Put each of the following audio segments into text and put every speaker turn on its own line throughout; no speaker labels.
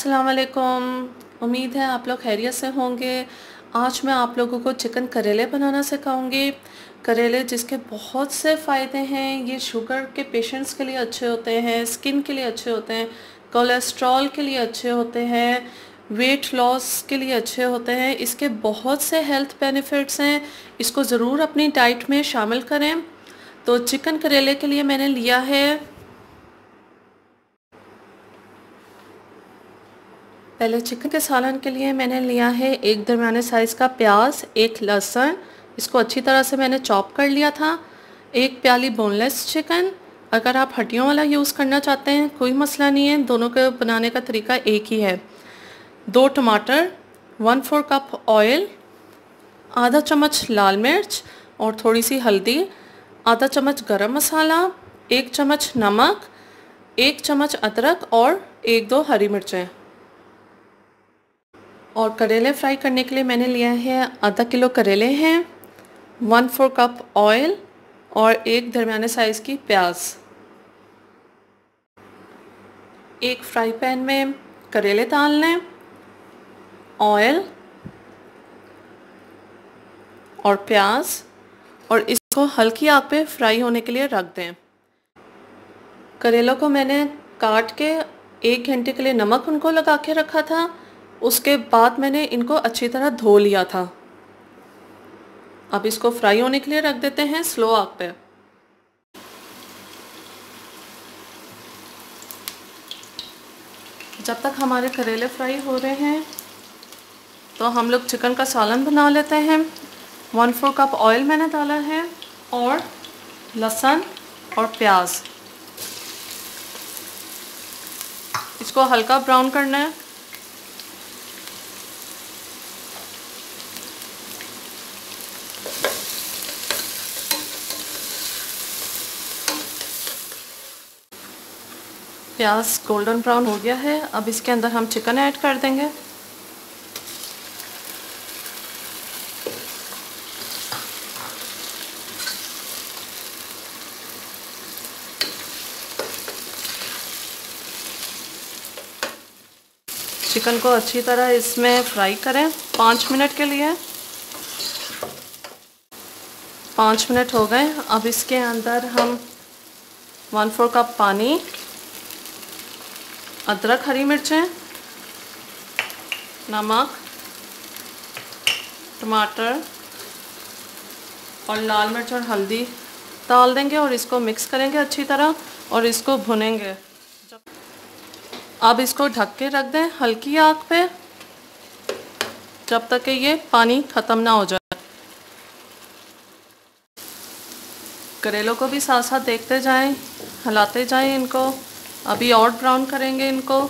अस्सलाम वालेकुम उम्मीद है आप लोग खैरियत से होंगे। आज मैं आप लोगों को चिकन करेले बनाना सिखाऊँगी। करेले जिसके बहुत से फ़ायदे हैं, ये शुगर के पेशेंट्स के लिए अच्छे होते हैं, स्किन के लिए अच्छे होते हैं, कोलेस्ट्रॉल के लिए अच्छे होते हैं, वेट लॉस के लिए अच्छे होते हैं। इसके बहुत से हेल्थ बेनिफिट्स हैं। इसको ज़रूर अपनी डाइट में शामिल करें। तो चिकन करेले के लिए मैंने लिया है पहले चिकन के सालन के लिए मैंने लिया है एक दरमियाने साइज़ का प्याज, एक लहसुन। इसको अच्छी तरह से मैंने चॉप कर लिया था। एक प्याली बोनलेस चिकन अगर आप हड्डियों वाला यूज़ करना चाहते हैं, कोई मसला नहीं है, दोनों के बनाने का तरीका एक ही है। दो टमाटर वन फोर कप ऑयल आधा चम्मच लाल मिर्च और थोड़ी सी हल्दी, आधा चम्मच गरम मसाला, एक चम्मच नमक, एक चम्मच अदरक और एक दो हरी मिर्चें। और करेले फ्राई करने के लिए मैंने लिया है आधा किलो करेले हैं वन फोर कप ऑयल और एक दरमियाने साइज़ की प्याज। एक फ्राई पैन में करेले डाल लें ऑयल और प्याज और इसको हल्की आग पे फ्राई होने के लिए रख दें। करेलों को मैंने काट के एक घंटे के लिए नमक उनको लगा के रखा था उसके बाद मैंने इनको अच्छी तरह धो लिया था। अब इसको फ्राई होने के लिए रख देते हैं स्लो आग पे। जब तक हमारे करेले फ्राई हो रहे हैं तो हम लोग चिकन का सालन बना लेते हैं। वन फोर कप ऑयल मैंने डाला है और लहसुन और प्याज। इसको हल्का ब्राउन करना है। प्याज गोल्डन ब्राउन हो गया है। अब इसके अंदर हम चिकन ऐड कर देंगे। चिकन को अच्छी तरह इसमें फ्राई करें पाँच मिनट के लिए। पाँच मिनट हो गए। अब इसके अंदर हम वन फोर कप पानी अदरक, हरी मिर्चें, नमक, टमाटर और लाल मिर्च और हल्दी डाल देंगे और इसको मिक्स करेंगे अच्छी तरह और इसको भुनेंगे। अब इसको ढक के रख दें हल्की आग पे, जब तक कि ये पानी ख़त्म ना हो जाए। करेलों को भी साथ साथ देखते जाएँ, हिलाते जाएँ इनको। अभी और ब्राउन करेंगे इनको।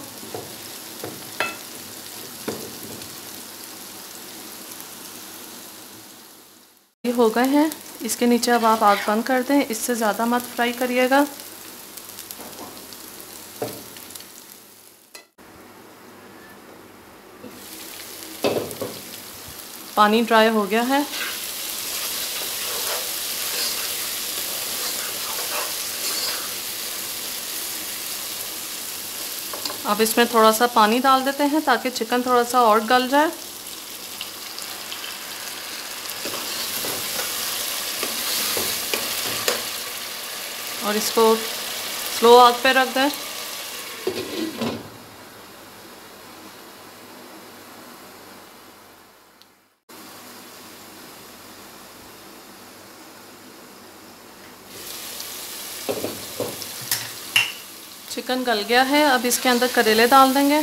ये हो गए हैं। इसके नीचे अब आप आग बंद कर दें। इससे ज़्यादा मत फ्राई करिएगा। पानी ड्राई हो गया है। अब इसमें थोड़ा सा पानी डाल देते हैं ताकि चिकन थोड़ा सा और गल जाए। और इसको स्लो आग पे रख दें। चिकन गल गया है अब इसके अंदर करेले डाल देंगे।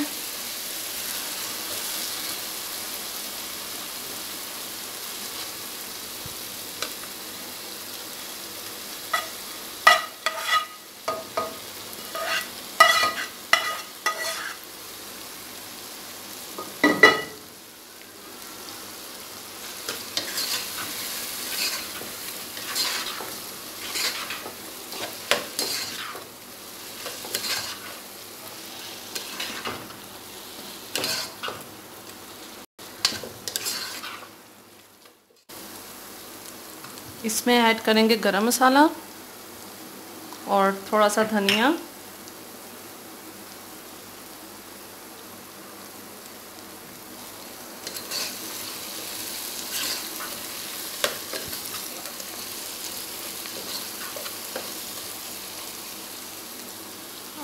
इसमें ऐड करेंगे गरम मसाला और थोड़ा सा धनिया।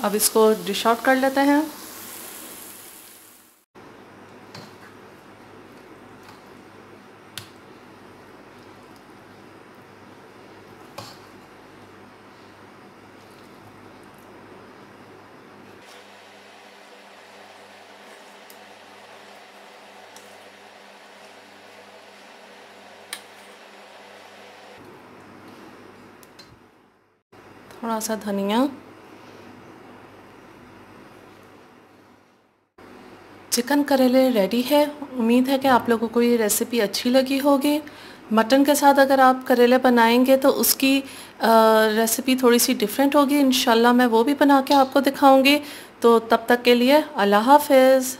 अब इसको डिश आउट कर लेते हैं। थोड़ा सा धनिया। चिकन करेले रेडी है। उम्मीद है कि आप लोगों को ये रेसिपी अच्छी लगी होगी। मटन के साथ अगर आप करेले बनाएँगे तो उसकी रेसिपी थोड़ी सी डिफरेंट होगी। इन मैं वो भी बना के आपको दिखाऊँगी। तो तब तक के लिए अल्लाह हाफिज़।